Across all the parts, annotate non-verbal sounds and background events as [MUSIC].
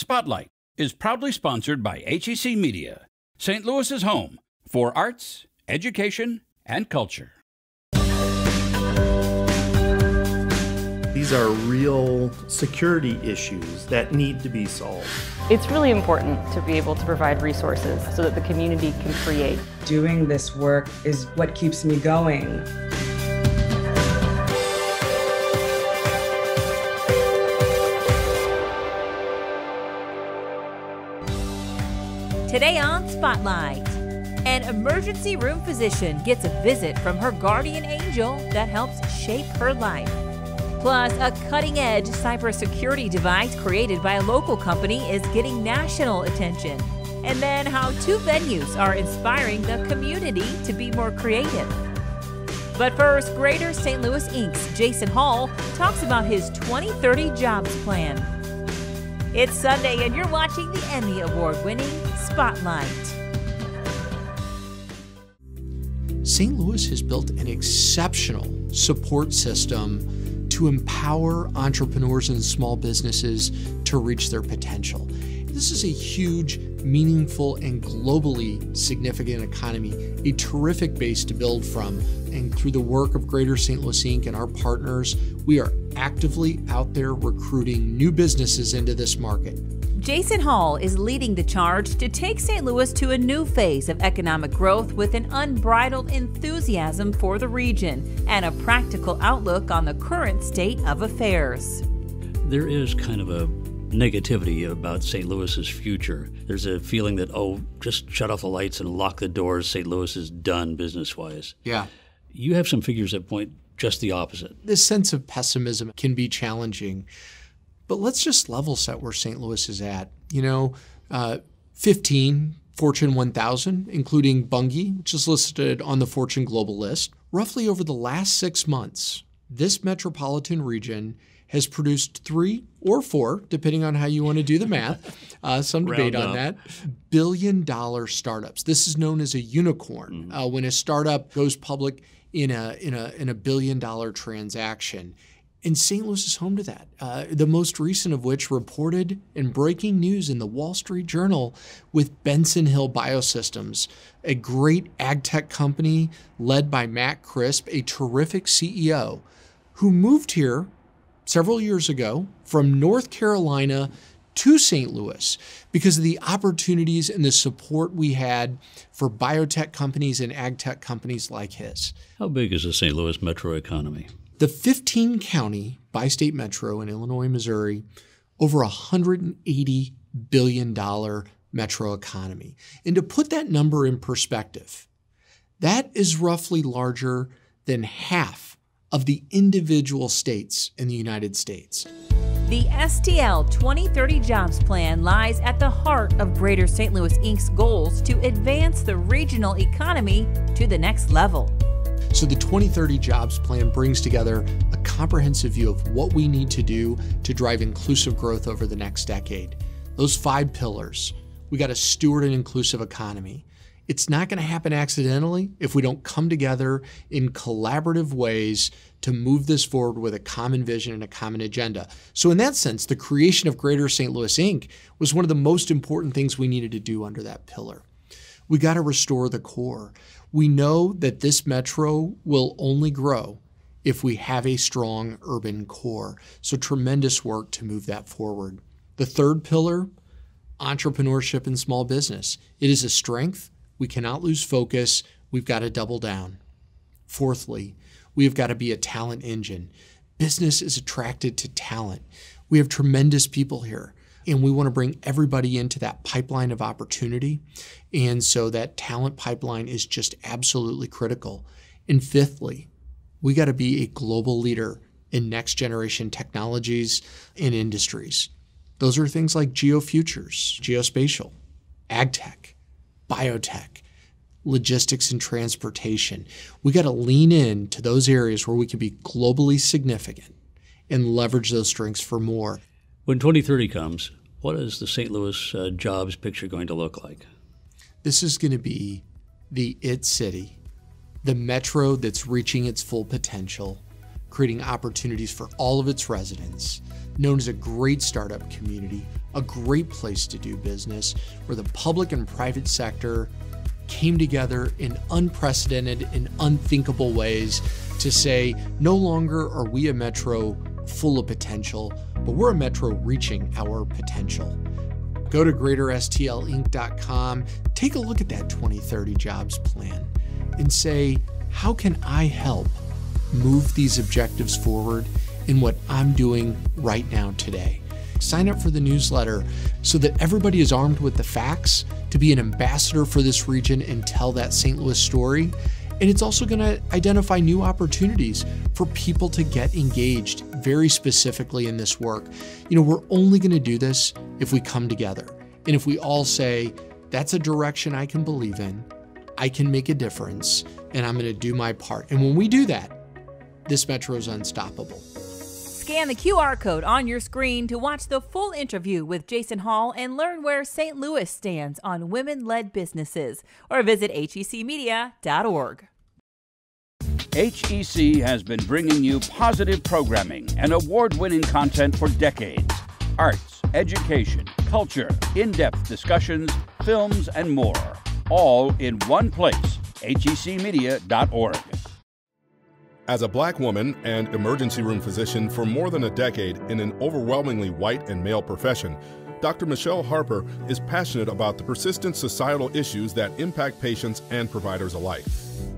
Spotlight is proudly sponsored by HEC Media, St. Louis's home for arts, education, and culture. These are real security issues that need to be solved. It's really important to be able to provide resources so that the community can create. Doing this work is what keeps me going. Today on Spotlight, an emergency room physician gets a visit from her guardian angel that helps shape her life. Plus, a cutting edge cybersecurity device created by a local company is getting national attention. And then, how two venues are inspiring the community to be more creative. But first, Greater St. Louis Inc.'s Jason Hall talks about his 2030 jobs plan. It's Sunday, and you're watching the Emmy Award winning Spotlight. St. Louis has built an exceptional support system to empower entrepreneurs and small businesses to reach their potential. This is a huge, meaningful, and globally significant economy, a terrific base to build from. And through the work of Greater St. Louis Inc. and our partners, we are actively out there recruiting new businesses into this market. Jason Hall is leading the charge to take St. Louis to a new phase of economic growth with an unbridled enthusiasm for the region and a practical outlook on the current state of affairs. There is kind of a negativity about St. Louis's future. There's a feeling that, oh, just shut off the lights and lock the doors. St. Louis is done business wise. Yeah. You have some figures that point just the opposite. This sense of pessimism can be challenging. But let's just level set where St. Louis is at. You know, uh, 15 Fortune 1000, including Bunge, which is listed on the Fortune Global list. Roughly over the last six months, this metropolitan region has produced three or four, depending on how you want to do the math, [LAUGHS] uh, some debate on that, billion dollar startups. This is known as a unicorn. Mm-hmm. Uh, when a startup goes public in a, in, a, in a billion dollar transaction. And St. Louis is home to that. Uh, the most recent of which reported in breaking news in the Wall Street Journal with Benson Hill Biosystems, a great ag tech company led by Matt Crisp, a terrific CEO who moved here several years ago from North Carolina to St. Louis because of the opportunities and the support we had for biotech companies and ag tech companies like his. How big is the St. Louis metro economy? The 15 county bi state metro in Illinois, Missouri, over $180 billion metro economy. And to put that number in perspective, that is roughly larger than half of the individual states in the United States. The STL 2030 Jobs Plan lies at the heart of Greater St. Louis Inc.'s goals to advance the regional economy to the next level. So the 2030 Jobs Plan brings together a comprehensive view of what we need to do to drive inclusive growth over the next decade. Those five pillars. We got to steward an inclusive economy. It's not going to happen accidentally if we don't come together in collaborative ways to move this forward with a common vision and a common agenda. So, in that sense, the creation of Greater St. Louis Inc. was one of the most important things we needed to do under that pillar. We got to restore the core. We know that this metro will only grow if we have a strong urban core. So, tremendous work to move that forward. The third pillar entrepreneurship and small business. It is a strength. We cannot lose focus. We've got to double down. Fourthly, we have got to be a talent engine. Business is attracted to talent. We have tremendous people here and we want to bring everybody into that pipeline of opportunity. And so that talent pipeline is just absolutely critical. And fifthly, we got to be a global leader in next generation technologies and industries. Those are things like geofutures, geospatial, ag tech, biotech, logistics and transportation. We got to lean in to those areas where we can be globally significant and leverage those strengths for more. When 2030 comes, what is the St. Louis uh, jobs picture going to look like? This is going to be the it city, the metro that's reaching its full potential, creating opportunities for all of its residents, known as a great startup community, a great place to do business, where the public and private sector came together in unprecedented and unthinkable ways to say no longer are we a metro full of potential, but we're a metro reaching our potential. Go to greaterstlinc.com, take a look at that 2030 jobs plan, and say, how can I help move these objectives forward in what I'm doing right now today? Sign up for the newsletter so that everybody is armed with the facts to be an ambassador for this region and tell that St. Louis story. And it's also going to identify new opportunities for people to get engaged very specifically in this work. You know, we're only going to do this if we come together and if we all say, that's a direction I can believe in, I can make a difference, and I'm going to do my part. And when we do that, this metro is unstoppable. Scan the QR code on your screen to watch the full interview with Jason Hall and learn where St. Louis stands on women led businesses, or visit hecmedia.org. HEC has been bringing you positive programming and award winning content for decades arts, education, culture, in depth discussions, films, and more, all in one place. HECmedia.org. As a black woman and emergency room physician for more than a decade in an overwhelmingly white and male profession, Dr. Michele Harper is passionate about the persistent societal issues that impact patients and providers alike.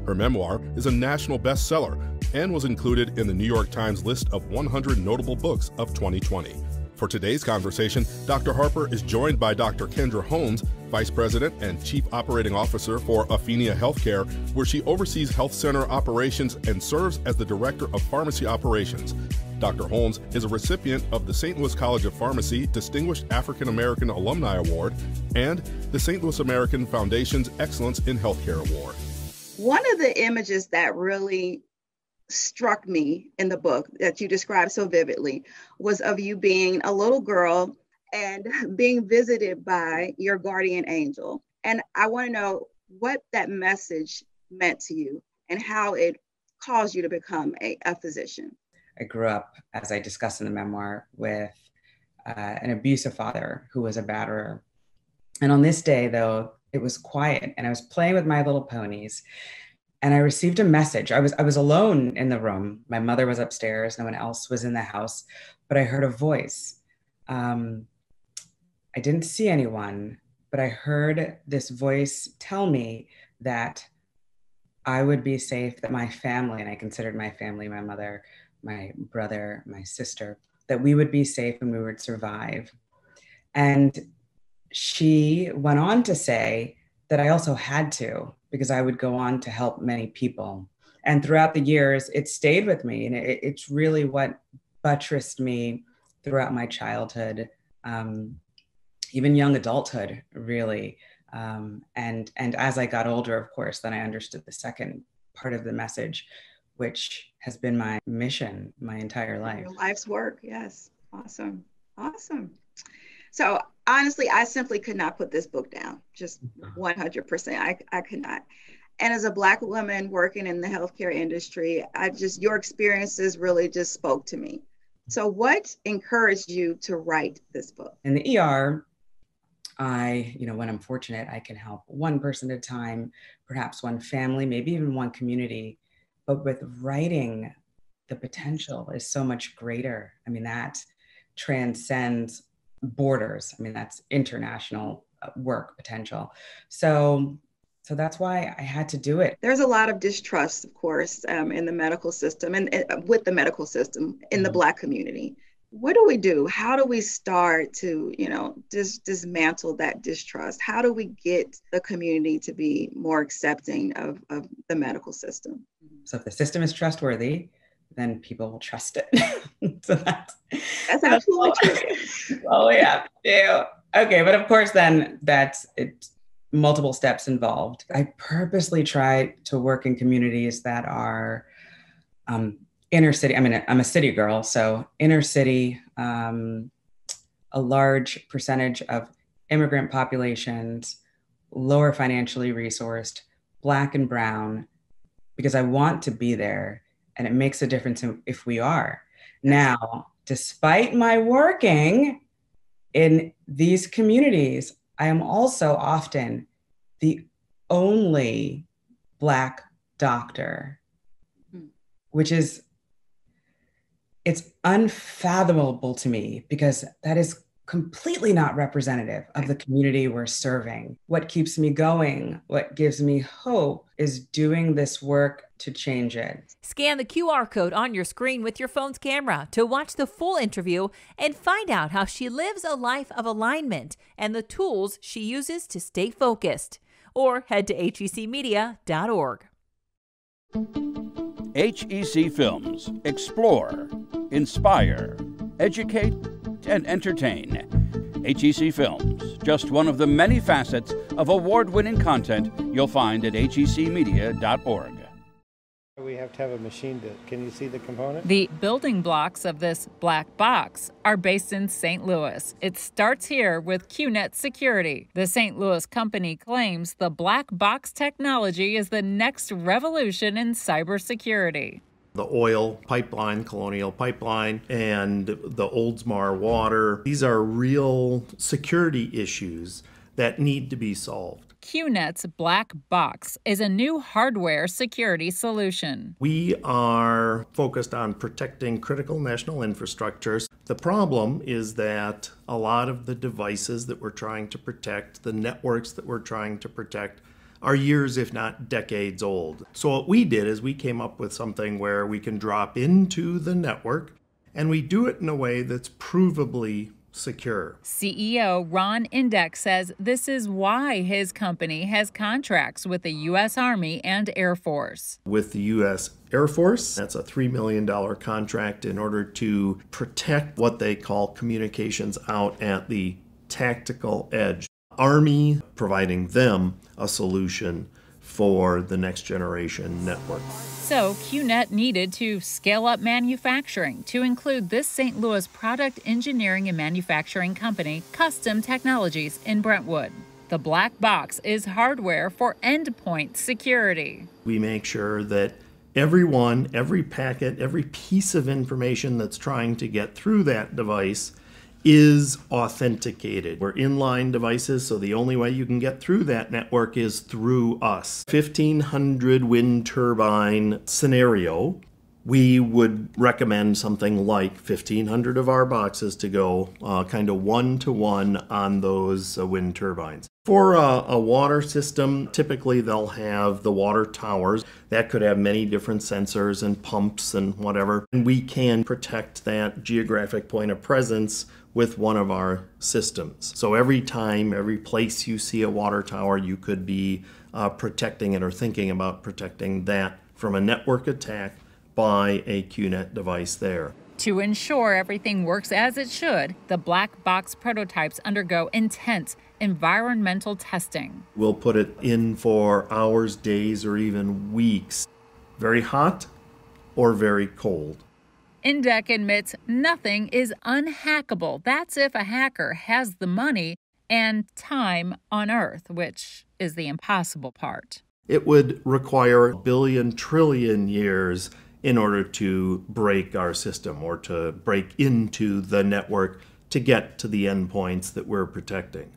Her memoir is a national bestseller and was included in the New York Times list of 100 notable books of 2020. For today's conversation, Dr. Harper is joined by Dr. Kendra Holmes, Vice President and Chief Operating Officer for Affinia Healthcare, where she oversees health center operations and serves as the Director of Pharmacy Operations. Dr. Holmes is a recipient of the St. Louis College of Pharmacy Distinguished African American Alumni Award and the St. Louis American Foundation's Excellence in Healthcare Award. One of the images that really struck me in the book that you described so vividly was of you being a little girl and [LAUGHS] being visited by your guardian angel. And I want to know what that message meant to you and how it caused you to become a, a physician. I grew up, as I discussed in the memoir, with uh, an abusive father who was a batterer. And on this day, though, it was quiet and I was playing with my little ponies and I received a message. I was I was alone in the room. My mother was upstairs. No one else was in the house, but I heard a voice. Um, I didn't see anyone, but I heard this voice tell me that I would be safe. That my family, and I considered my family, my mother, my brother, my sister, that we would be safe and we would survive. And she went on to say that I also had to because I would go on to help many people. And throughout the years, it stayed with me. And it, it's really what buttressed me throughout my childhood, um, even young adulthood, really. Um, and, and as I got older, of course, then I understood the second part of the message, which has been my mission my entire life. Your life's work, yes. Awesome. Awesome. So honestly, I simply could not put this book down, just 100%. I, I could not. And as a Black woman working in the healthcare industry, I just, your experiences really just spoke to me. So, what encouraged you to write this book? In the ER, I, you know, when I'm fortunate, I can help one person at a time, perhaps one family, maybe even one community. But with writing, the potential is so much greater. I mean, that transcends borders. I mean, that's international uh, work potential. So, so that's why I had to do it. There's a lot of distrust, of course, um, in the medical system and, and, uh, with the medical system in mm-hmm. the Black community. What do we do? How do we start to, you know, dis- dismantle that distrust? How do we get the community to be more accepting of, of the medical system? So, if the system is trustworthy, then people will trust it. [LAUGHS] so that's that's absolutely true. oh yeah, yeah. Okay, but of course, then that's it. Multiple steps involved. I purposely try to work in communities that are um, inner city. I mean, I'm a city girl, so inner city. Um, a large percentage of immigrant populations, lower financially resourced, black and brown, because I want to be there and it makes a difference if we are. Now, despite my working in these communities, I am also often the only Black doctor, hmm. which is it's unfathomable to me because that is completely not representative of the community we're serving. What keeps me going, what gives me hope is doing this work to change it. Scan the QR code on your screen with your phone's camera to watch the full interview and find out how she lives a life of alignment and the tools she uses to stay focused. Or head to hecmedia.org. HEC Films explore, inspire, educate, and entertain. HEC Films, just one of the many facets of award winning content you'll find at hecmedia.org. We have to have a machine to. Can you see the component? The building blocks of this black box are based in St. Louis. It starts here with QNet Security. The St. Louis company claims the black box technology is the next revolution in cybersecurity the oil pipeline, Colonial Pipeline, and the Oldsmar water. These are real security issues that need to be solved. QNet's Black Box is a new hardware security solution. We are focused on protecting critical national infrastructures. The problem is that a lot of the devices that we're trying to protect, the networks that we're trying to protect, are years, if not decades old. So, what we did is we came up with something where we can drop into the network and we do it in a way that's provably secure. CEO Ron Indeck says this is why his company has contracts with the U.S. Army and Air Force. With the U.S. Air Force, that's a $3 million contract in order to protect what they call communications out at the tactical edge. Army providing them a solution for the next generation network. So, QNet needed to scale up manufacturing to include this St. Louis product engineering and manufacturing company, Custom Technologies in Brentwood. The black box is hardware for endpoint security. We make sure that everyone, every packet, every piece of information that's trying to get through that device is authenticated. We're inline devices, so the only way you can get through that network is through us. 1500 wind turbine scenario, we would recommend something like 1500 of our boxes to go uh, kind of one to one on those uh, wind turbines. For a, a, water system, typically they'll have the water towers that could have many different sensors and pumps and whatever. And we can protect that geographic point of presence with one of our systems. So every time, every place you see a water tower, you could be uh, protecting it or thinking about protecting that from a network attack by a QNet device there. To ensure everything works as it should, the black box prototypes undergo intense environmental testing. We'll put it in for hours, days, or even weeks. Very hot or very cold. Indeck admits nothing is unhackable. That's if a hacker has the money and time on Earth, which is the impossible part. It would require a billion trillion years in order to break our system or to break into the network to get to the endpoints that we're protecting.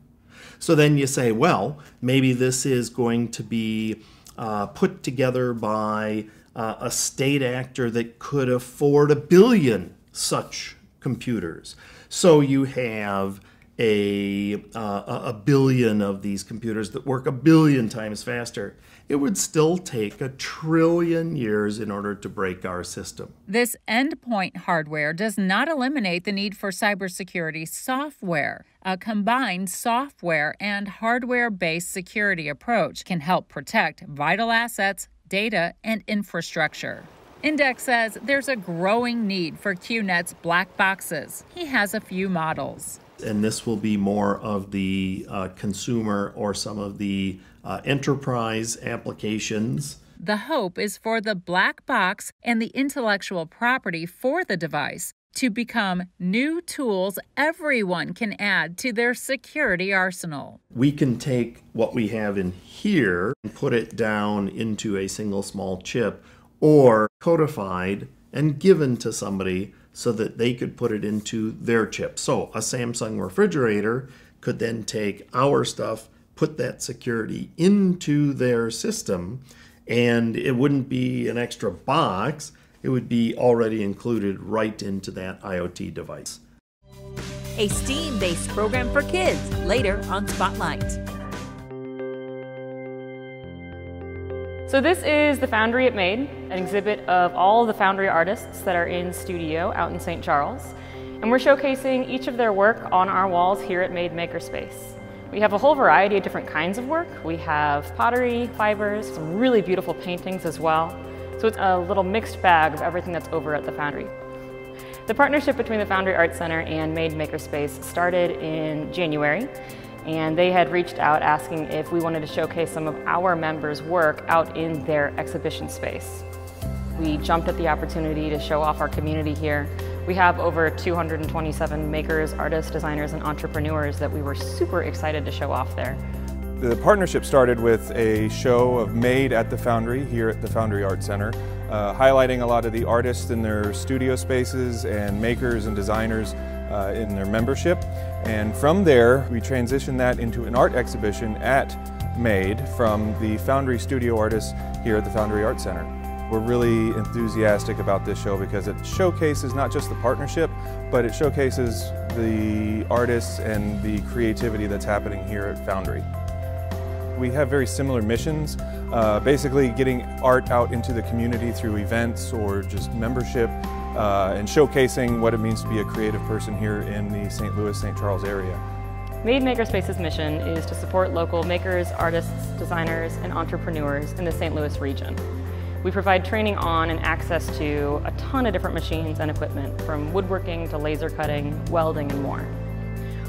So then you say, well, maybe this is going to be uh, put together by uh, a state actor that could afford a billion such computers. So you have a, uh, a billion of these computers that work a billion times faster. It would still take a trillion years in order to break our system. This endpoint hardware does not eliminate the need for cybersecurity software. A combined software and hardware based security approach can help protect vital assets data, and infrastructure. Indeck says there's a growing need for QNet's black boxes. He has a few models. And this will be more of the uh, consumer or some of the uh, enterprise applications. The hope is for the black box and the intellectual property for the device to become new tools everyone can add to their security arsenal. We can take what we have in here and put it down into a single small chip, or codified and given to somebody so that they could put it into their chip. So a Samsung refrigerator could then take our stuff, put that security into their system, and it wouldn't be an extra box, it would be already included right into that IoT device. A STEAM based program for kids later on Spotlight. So this is the Foundry at Made, an exhibit of all the Foundry artists that are in studio out in St. Charles. And we're showcasing each of their work on our walls here at Made Makerspace. We have a whole variety of different kinds of work. We have pottery, fibers, some really beautiful paintings as well. So it's a little mixed bag of everything that's over at the Foundry. The partnership between the Foundry Art Center and Made Makerspace started in January and they had reached out asking if we wanted to showcase some of our members' work out in their exhibition space. We jumped at the opportunity to show off our community here. We have over 227 makers, artists, designers, and entrepreneurs that we were super excited to show off there. The partnership started with a show of Made at the Foundry here at the Foundry Art Center, uh, highlighting a lot of the artists in their studio spaces and makers and designers uh, in their membership. And from there, we transitioned that into an art exhibition at Made from the Foundry studio artists here at the Foundry Art Center. We're really enthusiastic about this show because it showcases not just the partnership, but it showcases the artists and the creativity that's happening here at Foundry. We have very similar missions, uh, basically getting art out into the community through events or just membership uh, and showcasing what it means to be a creative person here in the St. Louis, St. Charles area. Made Makerspace's mission is to support local makers, artists, designers, and entrepreneurs in the St. Louis region. We provide training on and access to a ton of different machines and equipment, from woodworking to laser cutting, welding, and more.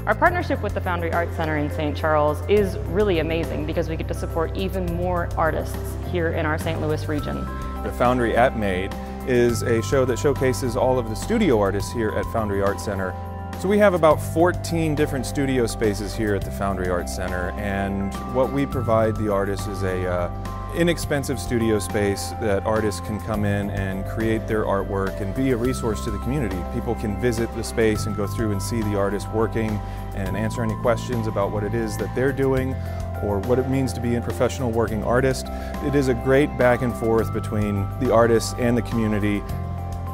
Our partnership with the Foundry Art Center in St. Charles is really amazing because we get to support even more artists here in our St. Louis region. The Foundry at Made is a show that showcases all of the studio artists here at Foundry Art Center. So we have about 14 different studio spaces here at the Foundry Art Center and what we provide the artists is a uh, inexpensive studio space that artists can come in and create their artwork and be a resource to the community. People can visit the space and go through and see the artist working and answer any questions about what it is that they're doing or what it means to be a professional working artist. It is a great back and forth between the artists and the community.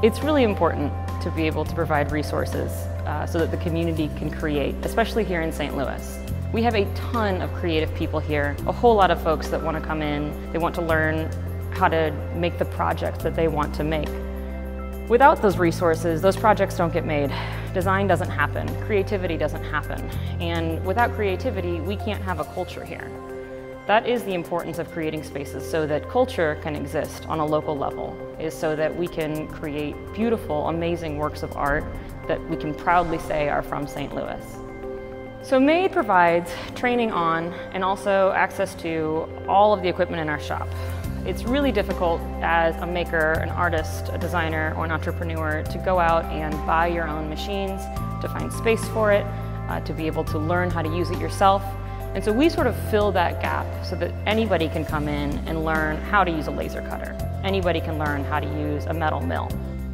It's really important to be able to provide resources uh, so that the community can create, especially here in St. Louis. We have a ton of creative people here, a whole lot of folks that want to come in, they want to learn how to make the projects that they want to make. Without those resources, those projects don't get made. Design doesn't happen, creativity doesn't happen, and without creativity, we can't have a culture here. That is the importance of creating spaces so that culture can exist on a local level, is so that we can create beautiful, amazing works of art that we can proudly say are from St. Louis. So MADE provides training on and also access to all of the equipment in our shop. It's really difficult as a maker, an artist, a designer, or an entrepreneur to go out and buy your own machines, to find space for it, uh, to be able to learn how to use it yourself. And so we sort of fill that gap so that anybody can come in and learn how to use a laser cutter. Anybody can learn how to use a metal mill.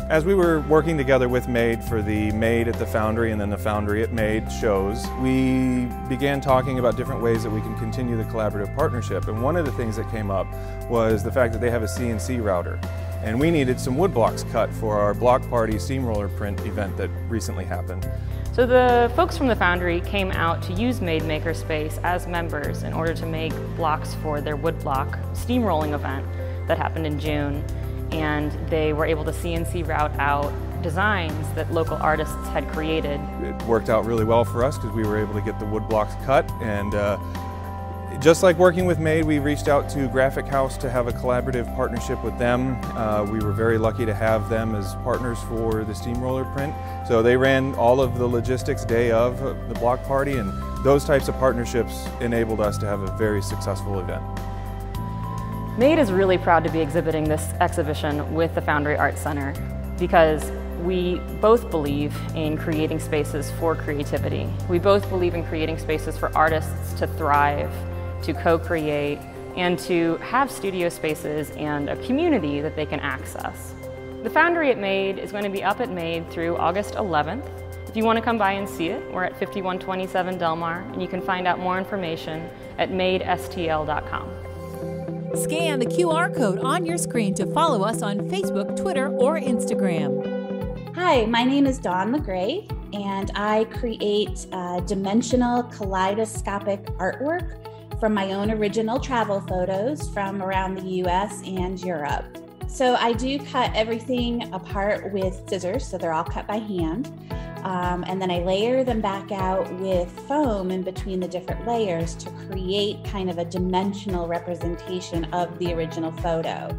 As we were working together with MADE for the MADE at the Foundry and then the Foundry at MADE shows, we began talking about different ways that we can continue the collaborative partnership. And one of the things that came up was the fact that they have a CNC router. And we needed some wood blocks cut for our block party steamroller print event that recently happened. So the folks from the Foundry came out to use Made Makerspace as members in order to make blocks for their woodblock steamrolling event that happened in June and they were able to CNC route out designs that local artists had created. It worked out really well for us because we were able to get the wood blocks cut and uh, just like working with MADE, we reached out to Graphic House to have a collaborative partnership with them. Uh, we were very lucky to have them as partners for the steamroller print. So they ran all of the logistics day of the block party and those types of partnerships enabled us to have a very successful event. MADE is really proud to be exhibiting this exhibition with the Foundry Art Center because we both believe in creating spaces for creativity. We both believe in creating spaces for artists to thrive, to co-create, and to have studio spaces and a community that they can access. The Foundry at MADE is going to be up at MADE through August 11th. If you want to come by and see it, we're at 5127 Delmar, and you can find out more information at madestl.com. Scan the QR code on your screen to follow us on Facebook, Twitter, or Instagram. Hi, my name is Dawn LaGrave, and I create uh, dimensional kaleidoscopic artwork from my own original travel photos from around the US and Europe. So I do cut everything apart with scissors, so they're all cut by hand. Um, and then I layer them back out with foam in between the different layers to create kind of a dimensional representation of the original photo.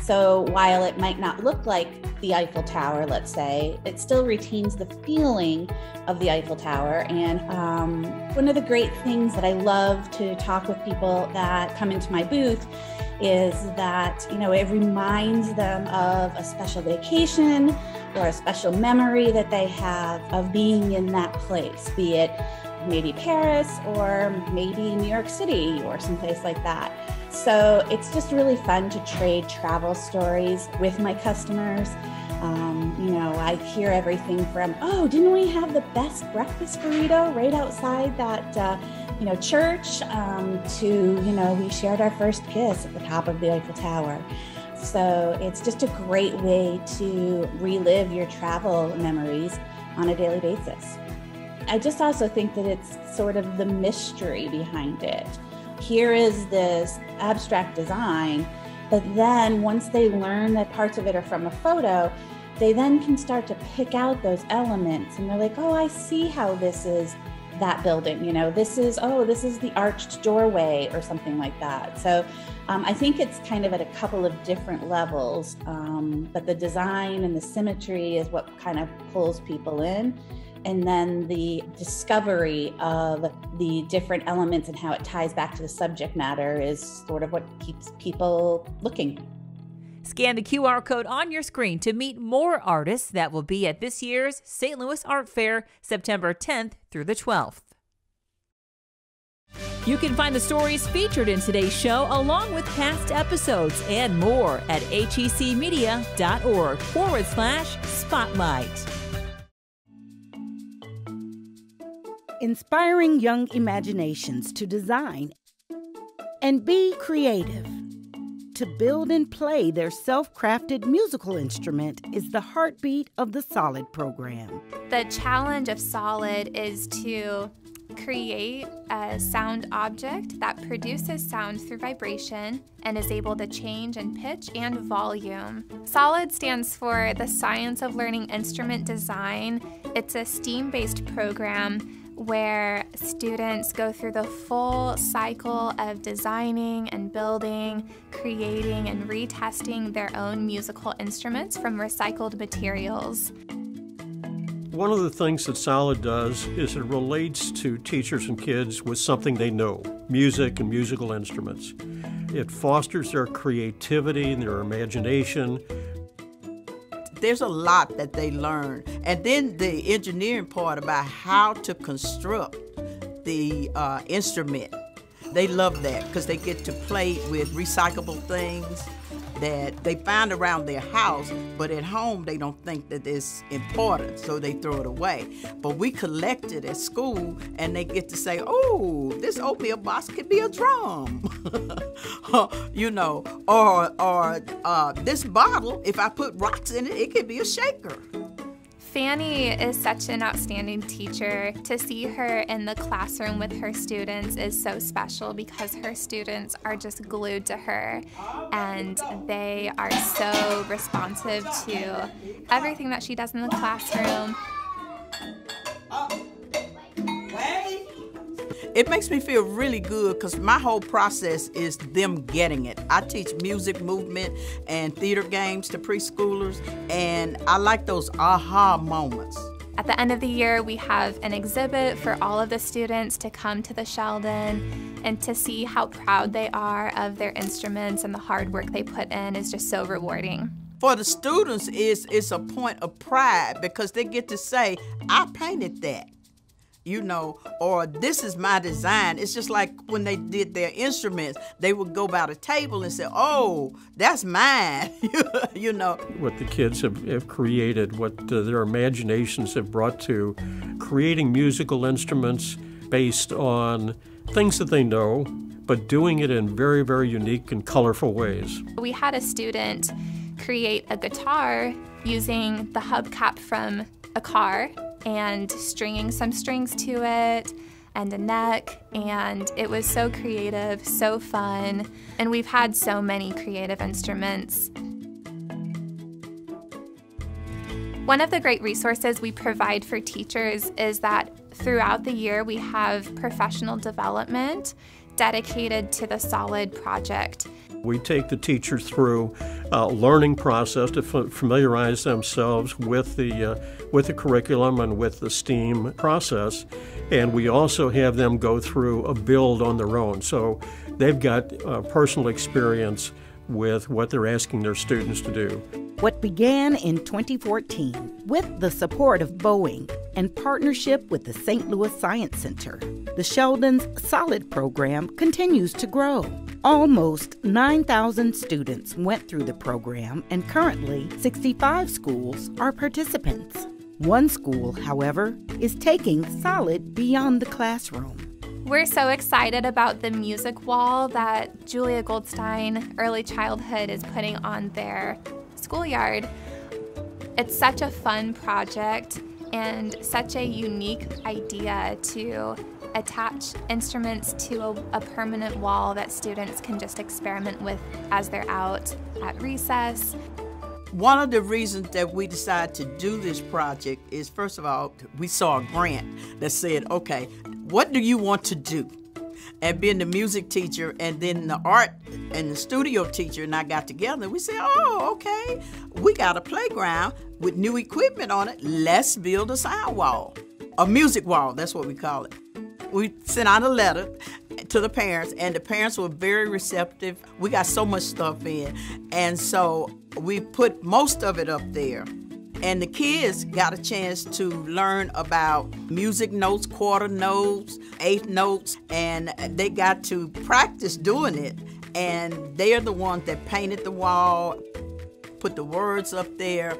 So while it might not look like the Eiffel Tower, let's say, it still retains the feeling of the Eiffel Tower. And um, one of the great things that I love to talk with people that come into my booth is that, you know, it reminds them of a special vacation or a special memory that they have of being in that place, be it maybe Paris or maybe New York City or someplace like that. So it's just really fun to trade travel stories with my customers. Um, you know, I hear everything from, oh, didn't we have the best breakfast burrito right outside that, uh, you know, church? Um, to, you know, we shared our first kiss at the top of the Eiffel Tower. So it's just a great way to relive your travel memories on a daily basis. I just also think that it's sort of the mystery behind it here is this abstract design. But then once they learn that parts of it are from a photo, they then can start to pick out those elements and they're like, oh, I see how this is that building. You know, this is, oh, this is the arched doorway or something like that. So um, I think it's kind of at a couple of different levels, um, but the design and the symmetry is what kind of pulls people in and then the discovery of the different elements and how it ties back to the subject matter is sort of what keeps people looking. Scan the QR code on your screen to meet more artists that will be at this year's St. Louis Art Fair, September 10th through the 12th. You can find the stories featured in today's show along with past episodes and more at hecmedia.org forward slash spotlight. inspiring young imaginations to design and be creative. To build and play their self crafted musical instrument is the heartbeat of the Solid program. The challenge of Solid is to create a sound object that produces sound through vibration and is able to change in pitch and volume. SOLID stands for the Science of Learning Instrument Design. It's a STEAM based program where students go through the full cycle of designing and building, creating, and retesting their own musical instruments from recycled materials. One of the things that Solid does is it relates to teachers and kids with something they know music and musical instruments. It fosters their creativity and their imagination there's a lot that they learn. And then the engineering part about how to construct the uh, instrument. They love that because they get to play with recyclable things that they find around their house, but at home they don't think that it's important, so they throw it away. But we collect it at school, and they get to say, "Oh, this oatmeal box could be a drum," [LAUGHS] you know, or or uh, this bottle, if I put rocks in it, it could be a shaker. Fanny is such an outstanding teacher. To see her in the classroom with her students is so special because her students are just glued to her and they are so responsive to everything that she does in the classroom. It makes me feel really good because my whole process is them getting it. I teach music, movement, and theater games to preschoolers, and I like those aha moments. At the end of the year, we have an exhibit for all of the students to come to the Sheldon and to see how proud they are of their instruments and the hard work they put in is just so rewarding. For the students, it's, it's a point of pride because they get to say, I painted that you know, or this is my design. It's just like when they did their instruments, they would go by the table and say, oh, that's mine, [LAUGHS] you know. What the kids have, have created, what uh, their imaginations have brought to creating musical instruments based on things that they know, but doing it in very, very unique and colorful ways. We had a student create a guitar using the hubcap from a car and stringing some strings to it and a neck, and it was so creative, so fun, and we've had so many creative instruments. One of the great resources we provide for teachers is that throughout the year we have professional development dedicated to the SOLID project. We take the teachers through a learning process to familiarize themselves with the, uh, with the curriculum and with the STEAM process. And we also have them go through a build on their own. So they've got uh, personal experience with what they're asking their students to do. What began in 2014 with the support of Boeing and partnership with the St. Louis Science Center, the Sheldon's Solid program continues to grow. Almost 9,000 students went through the program, and currently 65 schools are participants. One school, however, is taking Solid beyond the classroom. We're so excited about the music wall that Julia Goldstein Early Childhood is putting on their schoolyard. It's such a fun project and such a unique idea to attach instruments to a, a, permanent wall that students can just experiment with as they're out at recess. One of the reasons that we decided to do this project is first of all, we saw a grant that said, okay, what do you want to do? And being the music teacher and then the art and the studio teacher and I got together, we said, oh, okay, we got a playground with new equipment on it. Let's build a sound wall, a music wall, that's what we call it. We sent out a letter to the parents, and the parents were very receptive. We got so much stuff in, and so we put most of it up there. And the kids got a chance to learn about music notes, quarter notes, eighth notes, and they got to practice doing it. And they're the ones that painted the wall, put the words up there,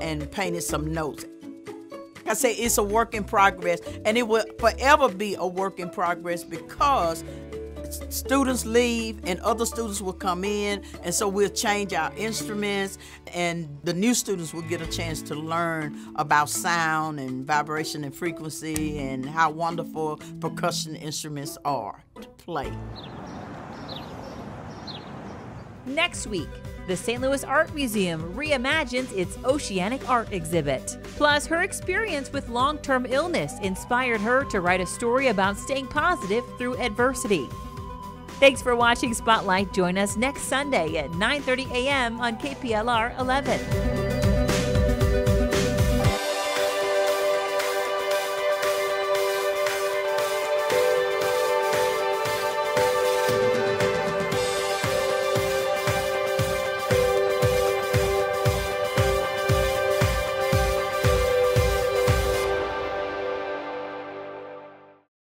and painted some notes. I say it's a work in progress, and it will forever be a work in progress because students leave and other students will come in and so we'll change our instruments and the new students will get a chance to learn about sound and vibration and frequency and how wonderful percussion instruments are to play. Next week, the St. Louis Art Museum reimagines its oceanic art exhibit. Plus, her experience with long term illness inspired her to write a story about staying positive through adversity. Thanks for watching Spotlight. Join us next Sunday at 9:30 a.m. on KPLR 11.